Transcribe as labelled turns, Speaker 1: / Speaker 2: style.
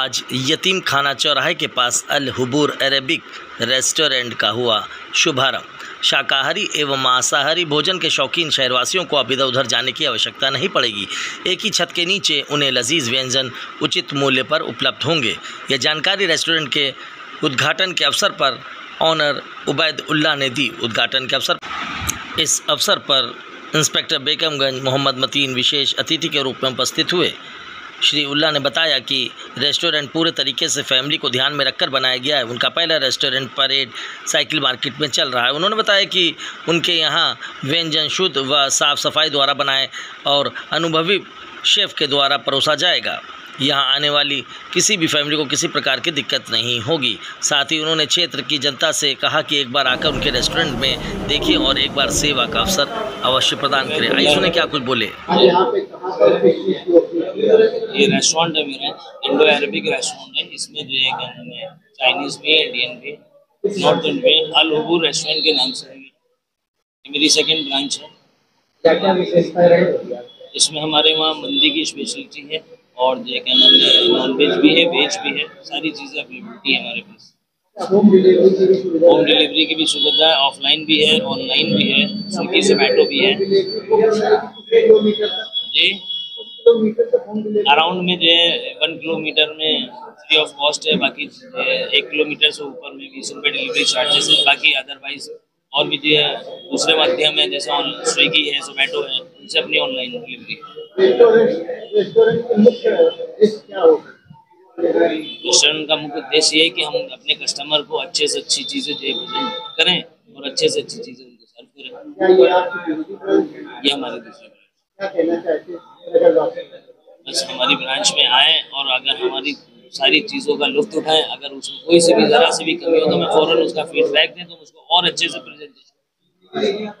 Speaker 1: आज यतीम खाना चौराहे के पास अल हुबूर अरेबिक रेस्टोरेंट का हुआ शुभारंभ। शाकाहारी एवं मांसाहारी भोजन के शौकीन शहरवासियों को अब इधर उधर जाने की आवश्यकता नहीं पड़ेगी। एक ही छत के नीचे उन्हें लजीज व्यंजन उचित मूल्य पर उपलब्ध होंगे। यह जानकारी रेस्टोरेंट के उद्घाटन के अवसर पर ऑनर उबैद उल्ला ने दी। उद्घाटन के अवसर इस अवसर पर इंस्पेक्टर बेगमगंज मोहम्मद मतीन विशेष अतिथि के रूप में उपस्थित हुए। श्री उल्ला ने बताया कि रेस्टोरेंट पूरे तरीके से फैमिली को ध्यान में रखकर बनाया गया है। उनका पहला रेस्टोरेंट परेड साइकिल मार्केट में चल रहा है। उन्होंने बताया कि उनके यहाँ व्यंजन शुद्ध व साफ़ सफ़ाई द्वारा बनाए और अनुभवी शेफ़ के द्वारा परोसा जाएगा। यहाँ आने वाली किसी भी फैमिली को किसी प्रकार की दिक्कत नहीं होगी। साथ ही उन्होंने क्षेत्र की जनता से कहा कि एक बार आकर उनके रेस्टोरेंट में देखिए और एक बार सेवा का अवसर अवश्य प्रदान करें। आइए सुने क्या कुछ बोले।
Speaker 2: ये रेस्टोरेंट है मेरा इंडो अरेबिक रेस्टोरेंट है। इसमें जो है क्या नाम है चाइनीज़ भी है इंडियन भी नॉर्थ इंडियन भी अल हबूर रेस्टोरेंट के नाम से है। मेरी सेकंड ब्रांच है? इसमें हमारे वहाँ मंदी की स्पेशलिटी है और जो क्या नाम है नॉन वेज भी है वेज भी है सारी चीज़ें अवेलेबिलिटी है हमारे पास।
Speaker 3: होम डिलीवरी की भी सुविधा
Speaker 2: है। ऑफलाइन भी है ऑनलाइन भी है स्विगी जोमेटो भी है। जी। अराउंड में जो है वन किलोमीटर में फ्री ऑफ़ कॉस्ट है बाकी एक किलोमीटर से ऊपर में बीस रुपये डिलीवरी चार्जेस है बाकी अदरवाइज़ और भी जो दूसरे माध्यम है जैसे स्विगी है जोमेटो है, उनसे अपनी ऑनलाइन डिलीवरी
Speaker 3: रेस्टोरेंट के मुख्य उद्देश्य
Speaker 2: ये है कि हम अपने कस्टमर को अच्छे से अच्छी चीज़ें जो है करें और अच्छे से अच्छी चीज़ें उनको सर्व करें।
Speaker 3: ये
Speaker 2: हमारे दूसरी बस हमारी ब्रांच में आए और अगर हमारी सारी चीज़ों का लुफ्त उठाएँ। अगर उसमें कोई से भी, ज़रा से भी कमी हो तो मैं फ़ौरन उसका फीडबैक दें तो उसको और अच्छे से प्रेजेंटेशन